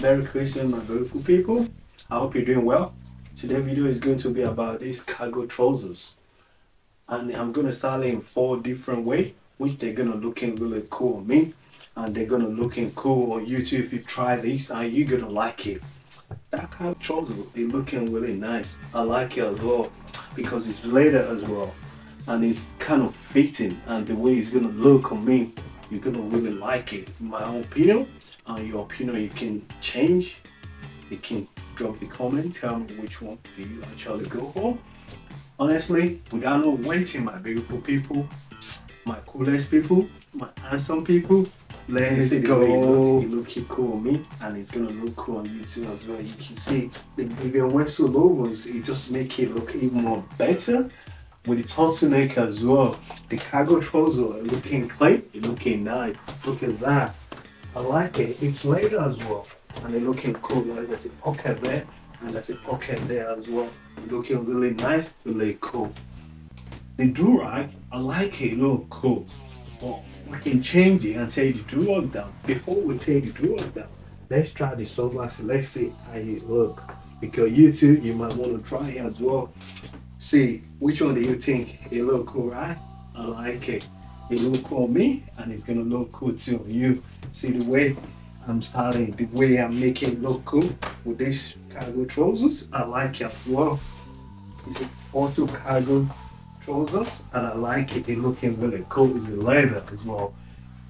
Merry Christmas, my beautiful people. I hope you're doing well. Today's video is going to be about these cargo trousers. And I'm going to style in four different ways, which they're going to looking really cool on me. And they're going to looking cool on you too if you try this and you're going to like it. That kind of trouser, they looking really nice. I like it as well because it's leather as well. And it's kind of fitting and the way it's going to look on me, you're going to really like it. In my own opinion, and your opinion you can change you can drop the comment tell me which one do you actually go for. Honestly without no waiting my beautiful people my coolest people my handsome people. Let's go. you look, look cool on me and it's gonna look cool on you too as well. You can see the Vivienne Westwood logos it just make it look even more better. With the turtleneck as well the cargo trousers are looking clean looking nice. Look at that I like it. It's later as well. And they're looking cool. Like there's a pocket there and there's a pocket there as well. Looking really nice, really cool. The durag, I like it, look cool. But we can change it and take the durag down. Before we take the durag down, let's try the sunglasses. Let's see how it look. Because you too, you might want to try it as well. See, which one do you think it look cool, right? I like it. It look cool me and it's gonna look cool on you. See the way I'm styling, the way I'm making it look cool with these cargo trousers. I like it as well. It's a photo cargo trousers and I like it. It looking really cool. It's a leather as well.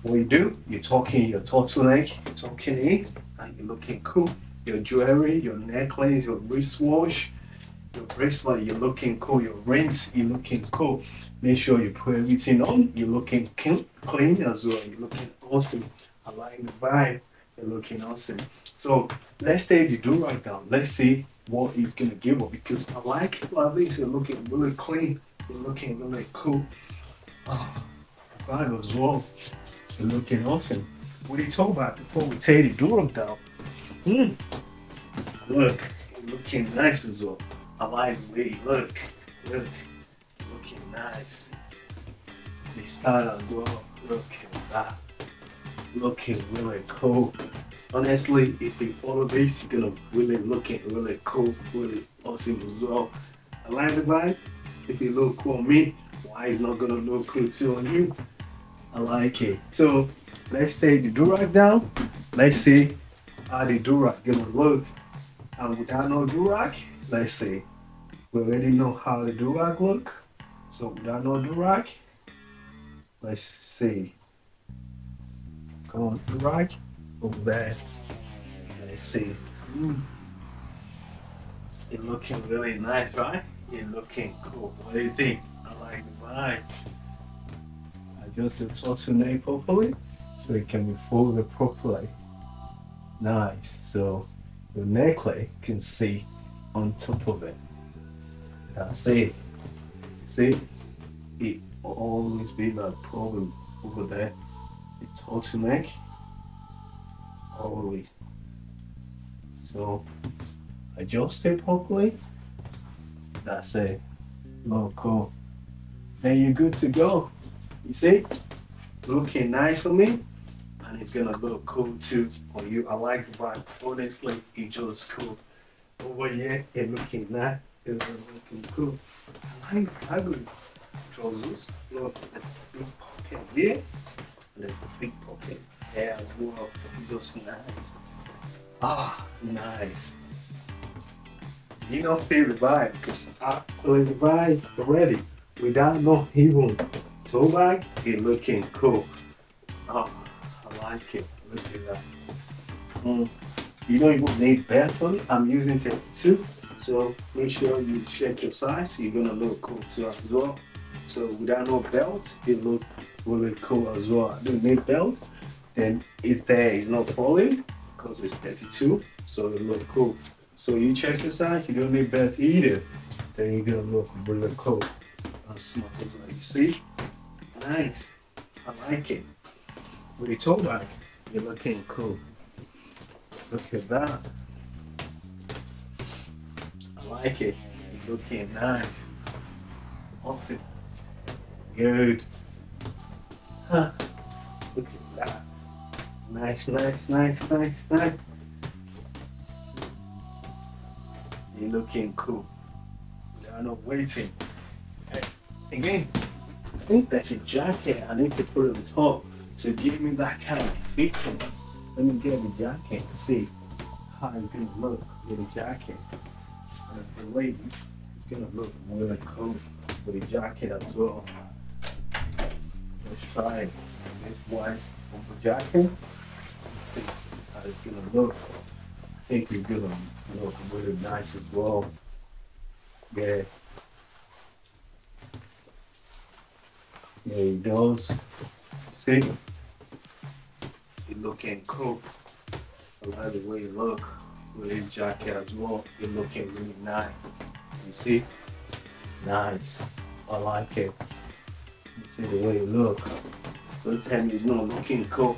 What you do, you're talking your turtleneck, you're talking in and you're looking cool. Your jewelry, your necklace, your wristwatch, your bracelet, you're looking cool. Your rings, you're looking cool. Make sure you put everything on. You're looking clean as well. You're looking awesome. I like the vibe. You're looking awesome. So let's take the do right down. Let's see what he's gonna give us because I like it like this. You're looking really clean. You're looking really cool. Oh, vibe as well. You're looking awesome. What are you talking about before we take the do down? Hmm. Look, you're looking nice as well. I like the look. Look, looking nice. The style as well. Look at that. Looking really cool. Honestly, if you follow this, you're gonna really look looking really cool, really awesome as well. I like the vibe. If you look cool on me, why is not gonna look cool too on you? I like it. So let's take the durag down. Let's see how the durag gonna look. And without no durag, let's see. We already know how the durag look. So without no durag, let's see. Come on, durag over there. Let's see. Mm. It looking really nice, right? It looking cool. What do you think? I like the vibe. Adjust your turtleneck properly so it can be folded properly. Nice. So your necklace can see on top of it. That's it. See, it always be that problem over there. The turtleneck, always. So adjust it properly. That's it. Oh, cool. Then you're good to go. You see, looking nice on me, and it's gonna look cool too on you. I like the vibe. Honestly, it just cool. Over here, it looking nice. Cool. I like ugly trousers. Look, there's a big pocket here, and there's a big pocket there as well. Just nice. Ah, nice. You don't feel the vibe because I feel the vibe already without no even toe bag. It looking cool. Oh, I like it. Look at that. Mm. You don't even need belts on. I'm using 32. So make sure you check your size. You're gonna look cool too as well. So without no belt, it look really cool as well. I don't need belt. And it's there, it's not falling because it's 32. So it look cool. So you check your size, you don't need belt either. Then you're gonna look really cool. As smart as well. You see? Nice. I like it. With the toe bag, you're looking cool. Look at that. Like it. Looking nice. Awesome. Good. Huh. Look at that. Nice, nice, nice, nice, nice. You're looking cool. They are not waiting. Hey, again, I think that's a jacket I need to put on top to give me that kind of fitting. Let me get the jacket to see how it's gonna look with the jacket. The way it's gonna look really cool with a jacket as well. Let's try this white jacket. Let's see how it's gonna look. I think it's gonna look really nice as well. Yeah. There it goes. See? It looking cool. I like the way it look with jacket as well. It looking really nice. You see? Nice. I like it. You see the way it look. Don't tell me it's not looking cool.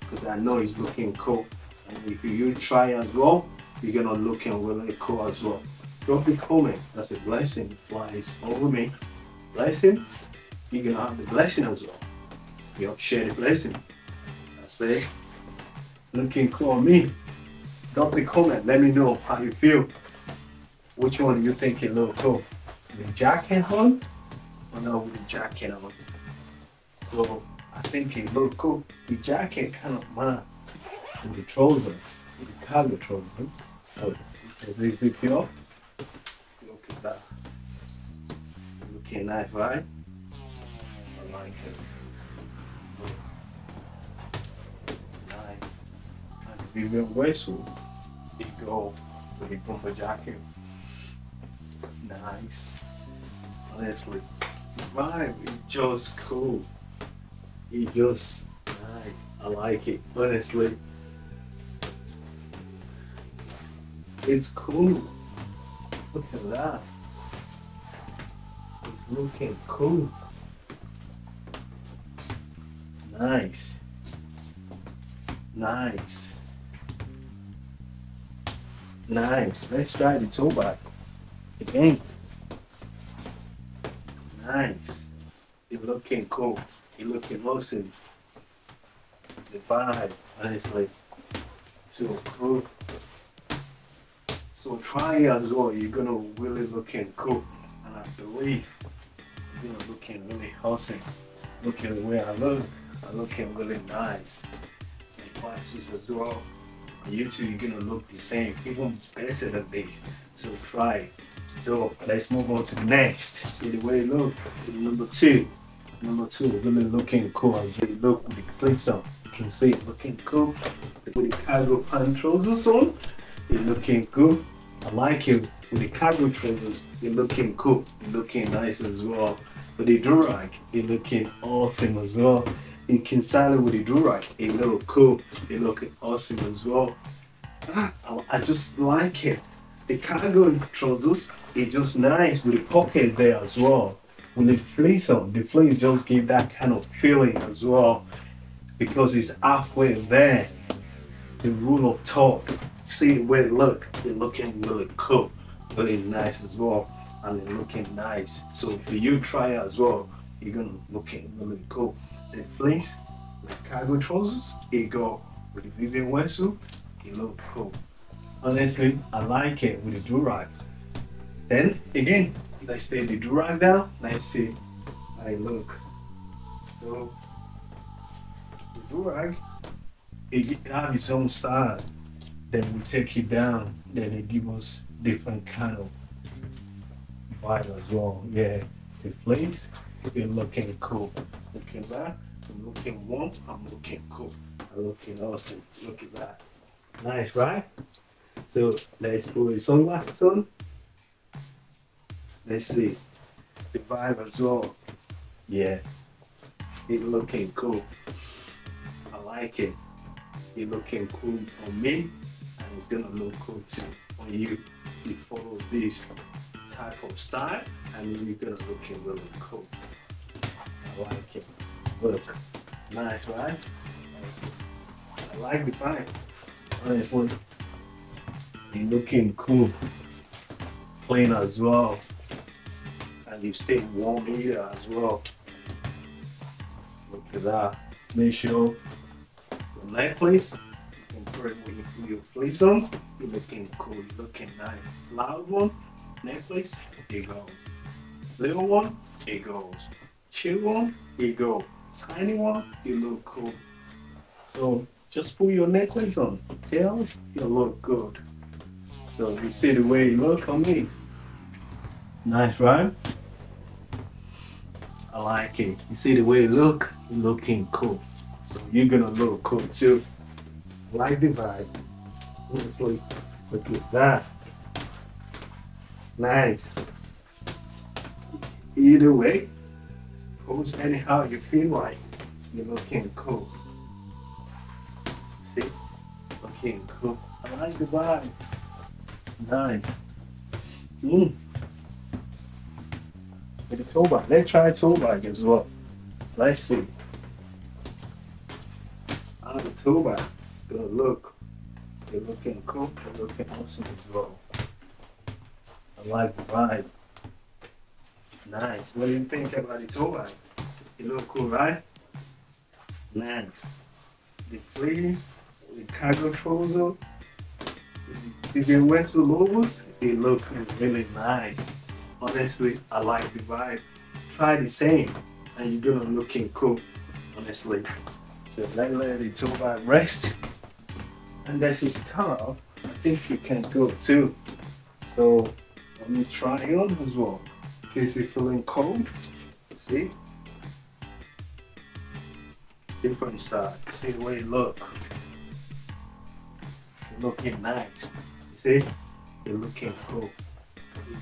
Because I know it's looking cool. And if you try as well, you're gonna looking really cool as well. Drop a comment. That's a blessing. Flies over me. Blessing. You're gonna have the blessing as well. You share the blessing. That's it. Looking cool on me. Drop a comment. Let me know how you feel. Which one you think it look cool? The jacket on or not with the jacket on? So I think it look cool. The jacket kind of man with the trouser, with the cargo trouser. Oh, is it zip? Look at that. Looking nice, right? I like it. Nice. And the Vivienne It go with the bomber jacket. Nice. Honestly, the vibe just cool. It just nice. I like it. Honestly. It's cool. Look at that. It's looking cool. Nice. Nice. Nice. Let's try the toe back. Again. Nice. It looking cool. It looking awesome. The vibe, honestly. So cool. So try as well. You're gonna really looking cool. And I believe you're gonna looking really awesome. Looking the way I look. I'm looking really nice. My glasses as well. On YouTube, you're gonna look the same, even better than this. So try. So let's move on to next. See the way it look. Number two. Number two, really looking cool. As really look with the clips on. You can see it looking cool. With the cargo pant trousers on. you're looking good. I like it with the cargo trousers. You're looking cool. It looking nice as well. With the durag, you're looking awesome as well. You can style it with the durag. It look cool. It looking awesome as well. Ah, I, just like it. The cargo trousers, it just nice with the pocket there as well. With the fleece on, the fleece just give that kind of feeling as well. Because it's halfway there. The rule of talk. See way it look, it looking really cool. Really nice as well. And it looking nice. So if you try it as well, you're gonna looking really cool. The fleece, the cargo trousers, it go with the Vivienne Westwood, it look cool. Honestly, I like it with the durag. Then again, let's take the durag down. Let's see it look. So the durag, it have its own style. Then we take it down. Then it give us different kind of vibe as well. Yeah, the fleece, it looking cool. Looking back, I'm looking warm. I'm looking cool. I'm looking awesome. Look at that. Nice, right? So let's put your sunglasses on. Let's see the vibe as well. Yeah, it looking cool. I like it. It looking cool on me, and it's gonna look cool too on you. You follow this type of style, and you're gonna looking really cool. I like it. Look, nice, right? I like the vibe. Honestly, you looking cool, clean as well, and you stay warm here as well. Look at that. Make sure the necklace when you put your fleece on. You're looking cool, you're looking nice. Loud one, necklace, it goes. Little one, it goes. Chill one, it goes. Tiny one, you look cool. So just put your necklace on. Tails, you look good. So you see the way you look on me. Nice, right? I like it. You see the way you look, you're looking cool. So you're gonna look cool too. Like the vibe. Honestly, look at that. Nice. Either way, pose anyhow you feel like. You're looking cool. See? Looking cool. I like the vibe. Nice. Mm. With the toe bag. Let's try toe bag as well. Let's see. On the toe bag. Gonna look. You're looking cool. You're looking awesome as well. I like the vibe. Nice. What do you think about the toe bag? You look cool, right? Nice. The fleece, the cargo trouser. If you went to Lobos, it looked really nice. Honestly, I like the vibe. Try the same, and you're gonna looking cool. Honestly. So let let the toe rest. And that's his car. I think you can go too. So let me try on as well. In case you're feeling cold. See? Different side. See the way it look. Looking nice. See? You're looking cool.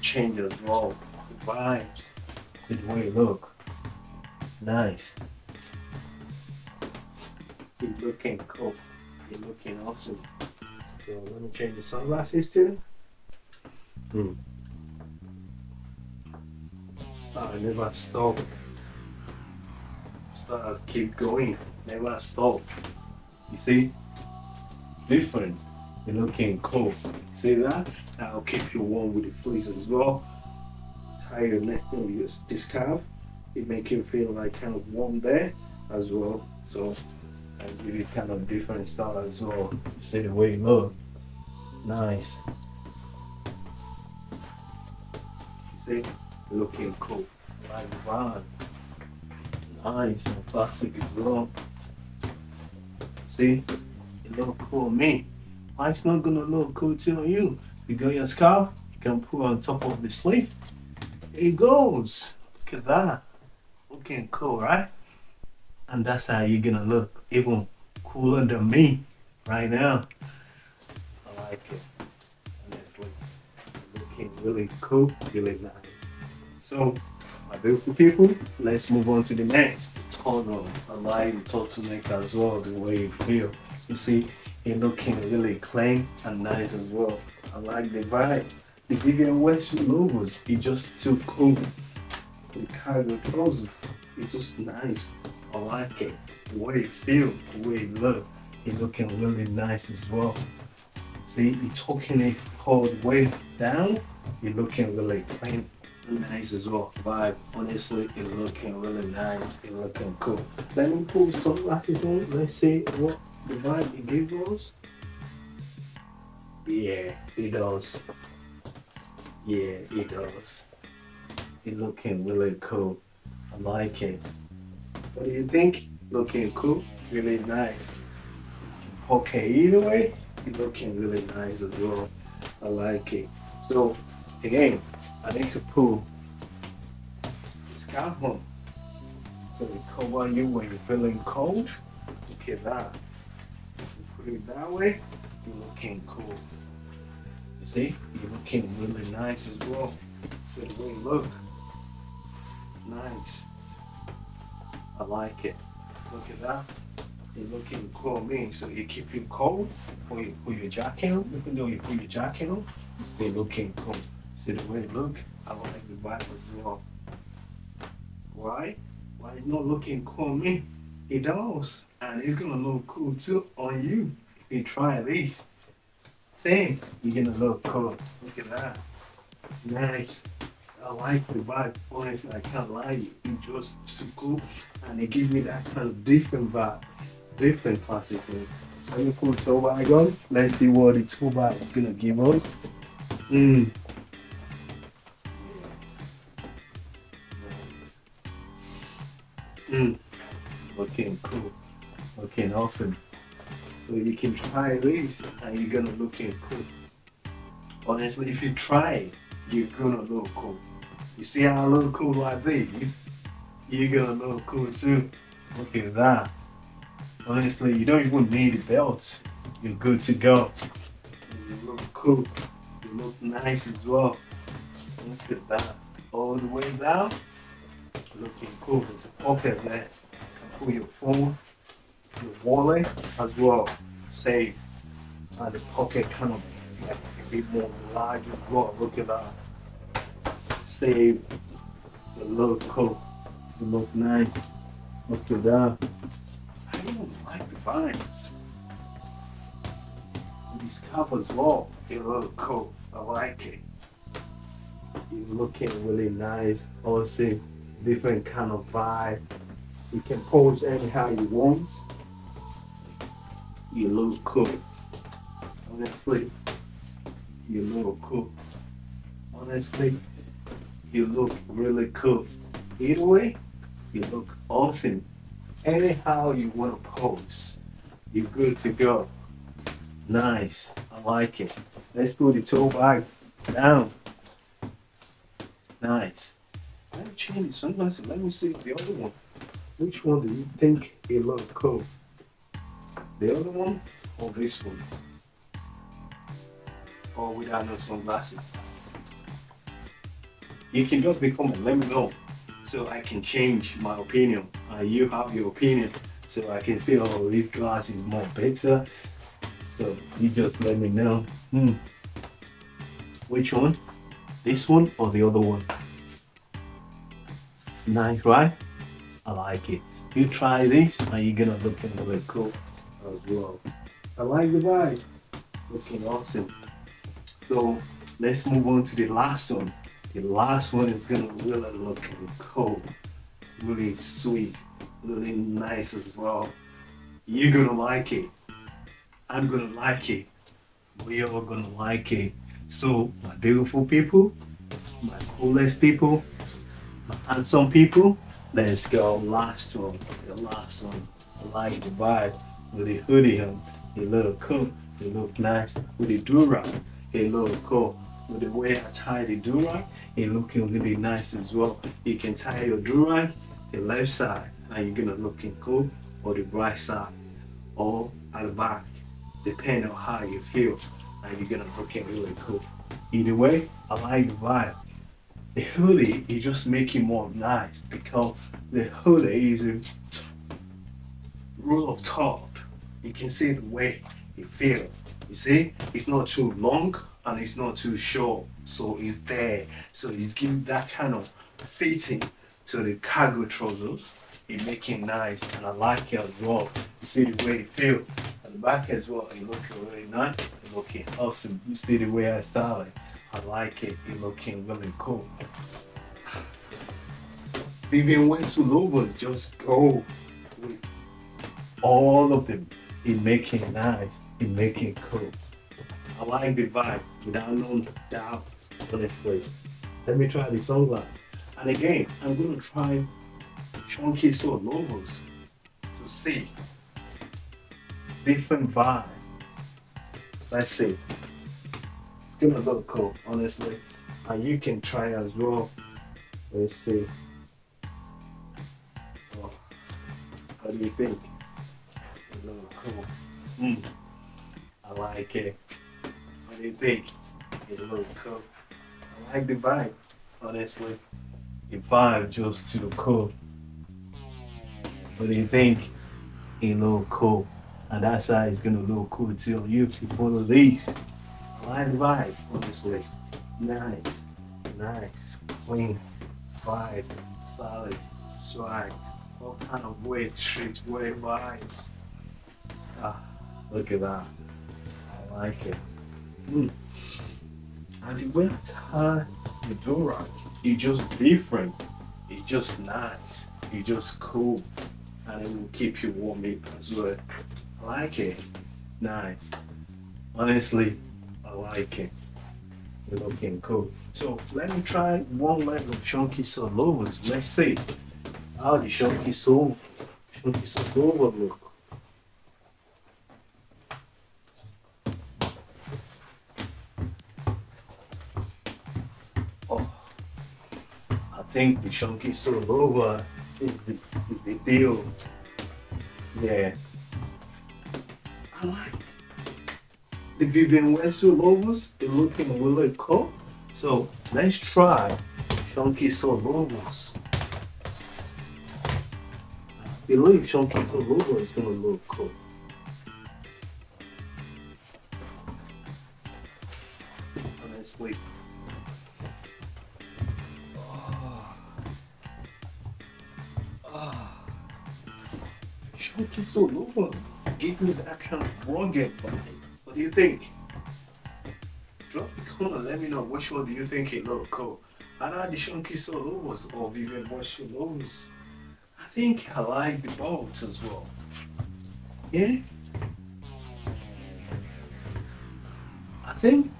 Change as well. The vibes. See the way it look. Nice. You're looking cool. You're looking awesome. So let me change the sunglasses too. Hmm. Start never stop. Start keep going. Never stop. You see? Different. You're looking cool. See that? I'll keep you warm with the fleece as well. Tie your neck with your this scarf. It make you feel like kind of warm there as well. So I give you kind of different style as well. See the way you look. Nice. You see? Looking cool. Like vibe. Nice and classic as well. See? It look cool me. Why it's not gonna look cool on you? You got your scarf, you can put on top of the sleeve. It goes. Look at that. Looking cool, right? And that's how you're gonna look even cooler than me right now. I like it. Honestly. Looking really cool, really nice. So my beautiful people, let's move on to the next tunnel. I like the turtleneck as well, the way you feel. You see, it looking really clean and nice as well. I like the vibe. The Vivienne Westwood logos, it just too cool. The cargo trousers, it's just nice. I like it. The way it feel, the way it look, it looking really nice as well. See, you talking it all way down, you're looking really clean nice as well. Vibe, honestly, it looking really nice. It looking cool. Let me pull some sunglasses on. Let's see what the vibe it gives us. Yeah, it does. Yeah, it does. It looking really cool. I like it. What do you think? Looking cool, really nice. Okay, either way, it looking really nice as well. I like it. So again, I need to pull this scarf on. So it cover you when you're feeling cold. Look at that. You put it that way, you're looking cool. You see? You're looking really nice as well. So the way you look. Nice. I like it. Look at that. You're looking cool me. So you keep you cold before you put your jacket on. Even though you put your jacket on, you stay looking cool. See the way it look? I like the vibe as well. Why? Why it's not looking cool me? It does. And it's gonna look cool too on you if you try these. Same, you're gonna look cool. Look at that. Nice. I like the vibe. Honestly, I can't lie. It's just so cool. And it gives me that kind of different vibe. Different Let me put toe bag on. Let's see what the toe bag is gonna give us. Mm. Looking cool. Looking awesome. So you can try this and you're gonna looking cool. Honestly, if you try you're gonna look cool. You see how I look cool like this? You're gonna look cool too. Look at that. Honestly, you don't even need a belt. You're good to go. You look cool. You look nice as well. Look at that. All the way down. Looking cool. There's a pocket there. You can put your phone, your wallet as well. Save. And the pocket kind of like a bit more large as well. Look at that. Save. the look cool. You look nice. Look at that. I don't like the vines. These covers well, they look cool. I like it. You're looking really nice. Also, different kind of vibe. You can pose anyhow you want. You look cool. Honestly, you look cool. Honestly, you look really cool. Either way, you look awesome. Anyhow you want to pose, you're good to go. Nice, I like it. Let's put the toe back down. Nice. Me change sunglasses. Let me see the other one. Which one do you think it look cool? The other one or this one? Or without no sunglasses? You can just become and let me know so I can change my opinion. Uh, you have your opinion, so I can say, oh, this glass is more better. So you just let me know. Hmm. Which one? This one or the other one? Nice, right? I like it. You try this and you're gonna look really cool as well. I like the vibe. Looking awesome. So let's move on to the last one. The last one is gonna really look cool, really sweet, really nice as well. You're gonna like it. I'm gonna like it. We all gonna like it. So my beautiful people, my coolest people, my handsome people, let's go. Last one, the last one. I like the vibe with the hoodie on. It look cool. It look nice with the do-rag. It look cool with the way I tie the durag, it looking really nice as well. You can tie your durag the left side and you're gonna looking cool or the right side or at the back depending on how you feel and you're gonna looking really cool. Either way, I like the vibe. The hoodie is just making more nice because the hoodie is a rule of thought. You can see the way it feels. You see, it's not too long and it's not too short so it's there. So it's giving that kind of fitting to the cargo trousers. It making nice and I like it as well. You see the way it feels And the back as well. It looking really nice. It looking awesome. You see the way I style it I like it it looking really cool Vivienne Westwood just go with all of them in making nice in making cool I like the vibe without no doubt, honestly. Let me try the sunglasses. And again, I'm going to try chunky soul logos to see different vibe. Let's see. To look cool, honestly. And you can try as well. Let's see. Oh, what do you think? It looks cool. Mm. I like it What do you think? It look cool. I like the vibe, honestly. The vibe just too cool. What do you think? It look cool. And that's how it's gonna look cool on you if you follow these. Vibe, honestly. Nice, nice, clean, vibe, solid, swag, all kind of way, streetwear vibes. Ah, look at that. I like it. Mm. And the way I tie the durag, it's just different. It's just nice. It's just cool. And it will keep you warm as well. I like it. nice. Honestly, I like it. You're looking cool. So let me try one leg of Chunky Solovas. Let's see how the Chunky Sol Chunky Solova look. Oh, I think the Chunky Solova is the, is the deal. Yeah. I like the Vivienne Westwood logos. They're looking really cool. So let's try Chunky Soul logos. I believe Chunky Soul logo is gonna look cool. Honestly. Oh. Oh. Chunky Soul logo. Give me that kind of rugged vibe. What do you think? Drop a comment, let me know which one do you think it look cool. Either the Chunky Solos or Vivian Bosch Solos. I think I like the both as well. Yeah? I think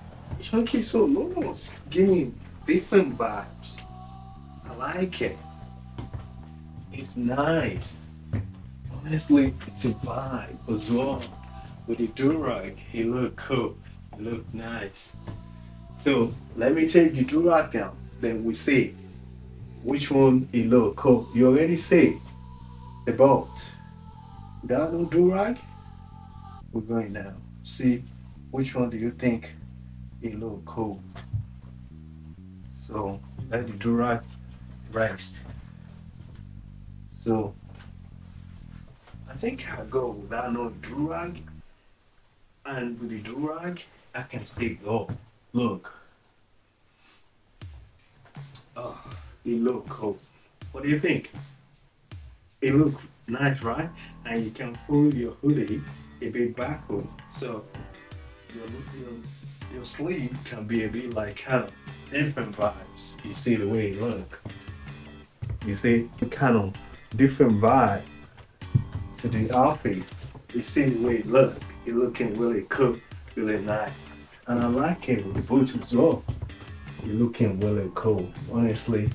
Chunky Solos give me different vibes. I like it. It's nice. Honestly, it's a vibe as well with the durag, he look cool, he look nice. So let me take the durag down, then we see which one he look cool. You already see about. Without no durag, we're going now. See which one do you think he look cool. So let the durag rest. So I think I'll go without no durag and with the durag, I can still go. Look. Oh, it look cool. What do you think? It look nice, right? And you can pull your hoodie a bit backwards. So your, your, your sleeve can be a bit like kind of different vibes. You see the way it look. You see kind of different vibe to the outfit. You see the way it look. It looking really cool, really nice. And I like it with boots as well. You're looking really cool. Honestly,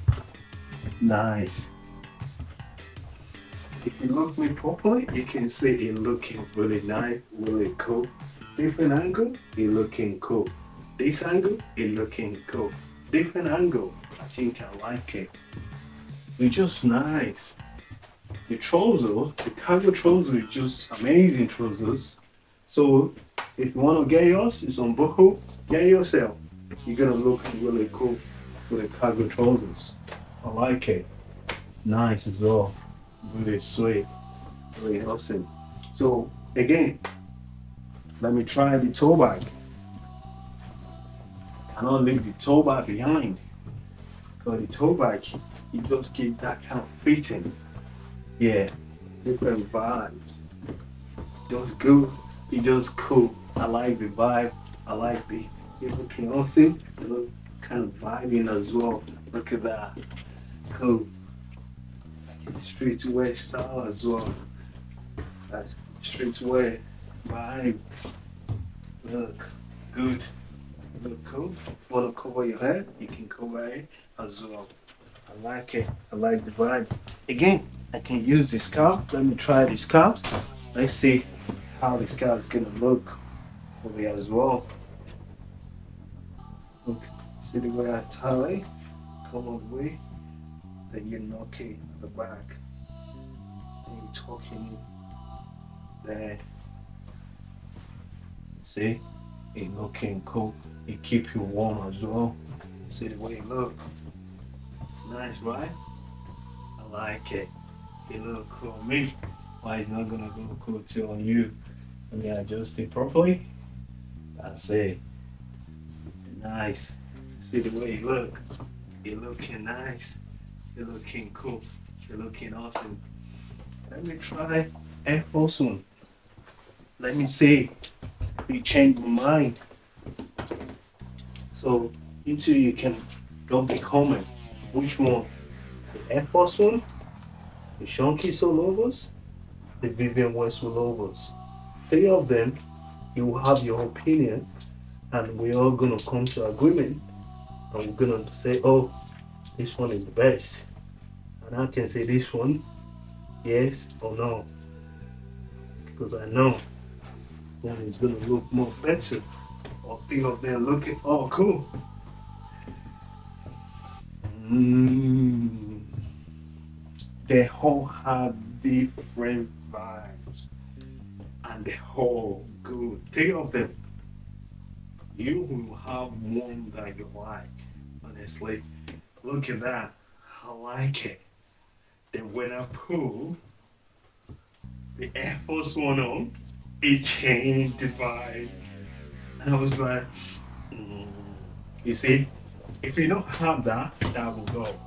nice. If you look me properly, you can see it looking really nice, really cool. Different angle, it looking cool. This angle, it looking cool. Different angle, I think I like it. It's just nice. The trousers, the cargo trousers just amazing trousers. So if you want to get yours, it's on Boohoo, get yourself. You're gonna look really cool with the cargo trousers. I like it. Nice as well. Really sweet. Really awesome. So again, let me try the toe bag. Cannot leave the toe bag behind. Because the toe bag, it just gives that kind of fitting. Yeah, different vibes. Just good it just cool. I like the vibe. I like the it looking awesome. It look kind of vibing as well. Look at that. Cool. Streetwear style as well. That streetwear vibe. Look good. Look cool. If you want to cover your head, you can cover it as well. I like it. I like the vibe. Again, I can use this scarf. Let me try this scarf. Let's see how this guy's gonna look over here as well. Look, see the way I tie it? Come all the way, then you knock it at the back. Then you tuck in there. See? It looking cool. It keep you warm as well. See the way it look? Nice, right? I like it. It look cool. Me, why is not gonna go cool too on you? Let me adjust it properly. That's it. Nice. See the way you look. You're looking nice. You're looking cool. You're looking awesome. Let me try Air Force One. Let me see if you change my mind. So until you can drop the comment which one, the Air Force One, the Chunky Solovas, the Vivienne Westwood Lovers three of them you have your opinion and we're all gonna come to agreement and we're gonna say oh this one is the best. And I can say this one yes or no. Because I know one is gonna look more better. Or three of them looking oh cool. Mm. they all have different vibes and they all good three of them you will have one that you like. Honestly, look at that. I like it. When I pull the Air Force One on, it changed the vibe. And I was like, mm. you see, if you don't have that, that will go.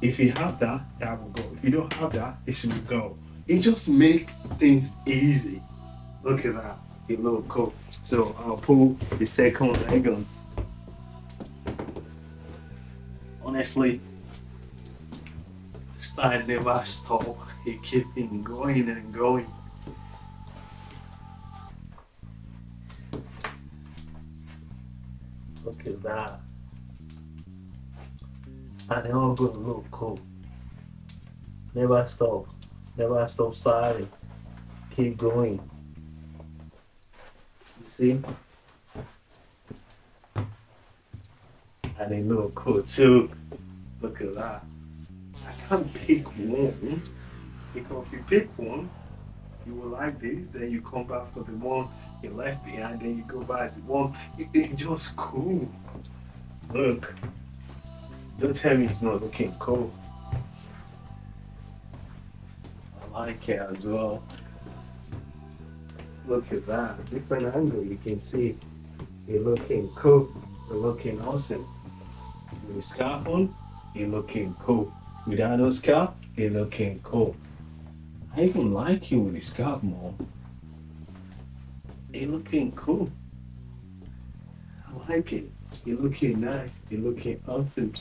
If you have that, that will go. If you don't have that, it should go. It just make things easy. Look at that a little coat. So I'll pull the second leg on. Honestly, style never stop. He keeping going and going. Look at that. And they all gonna look cool. Never stop. Never stop styling. Keep going. You see? And they look cool too. Look at that. I can't pick one because if you pick one, you will like this, then you come back for the one you left behind, then you go back the one. It, it's just cool. Look. Don't tell me it's not looking cool. Like it as well. Look at that, different angle. You can see you're looking cool. You're looking awesome. With scarf on, you're looking cool. Without no scarf, you're looking cool. I even like you with the scarf more. You're looking cool. I like it. You're looking nice. You're looking awesome.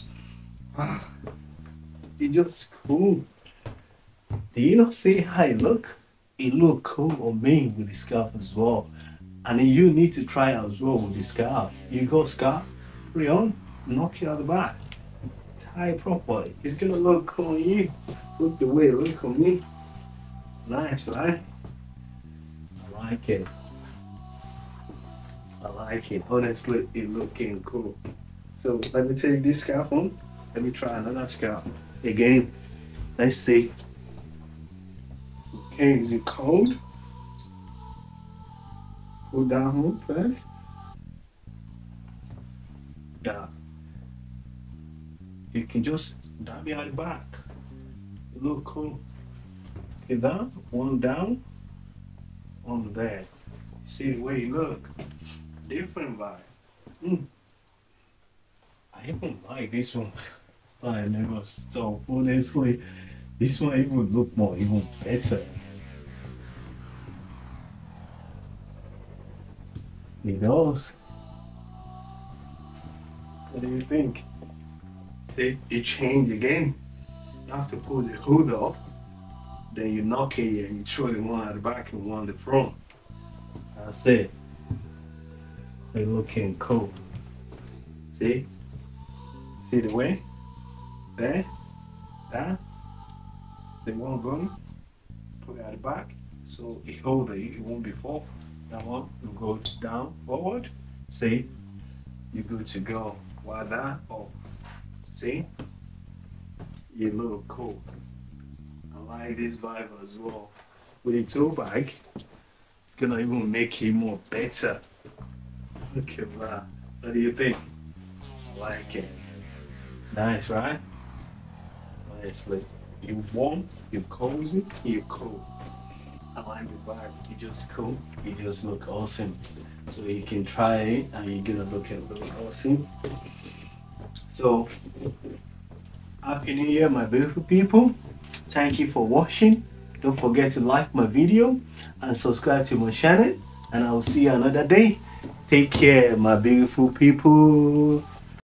Ah, you're just cool. Do you not see how you look? it look cool on me with the scarf as well. And you need to try it as well with the scarf. You go scarf, put it on, knock it out the back. Tie it properly. It's gonna look cool on you. Look the way it look on me. Nice, right? I like it. I like it. Honestly, it looking cool. So let me take this scarf on. Let me try another scarf. Again, let's see Is it cold? Pull down first. Down. You can just dab behind back. Look cool. Okay, down, one down, one there. See the way you look. Different vibe. Mm. I even like this one. I never stop, honestly. This one even look more even better. He knows. What do you think? See, it changed again. You have to pull the hood off, then you knock it and you throw the one at the back and one at the front. That's it. They're looking cool. See? See the way? There? That? The one going? Put it at the back so it hold it, it won't be fall. That one, you go down, forward. See? You're good to go. While that, oh, see? You look cool. I like this vibe as well. With the tool bag, it's gonna even make it more better. Look at that. What do you think? I like it. Nice, right? Honestly, you warm, you cozy, you cool. I like the vibe. It just cool. It just look awesome. So you can try it and you're gonna look at look awesome. So happy new year my beautiful people. Thank you for watching. Don't forget to like my video and subscribe to my channel and I will see you another day. Take care my beautiful people.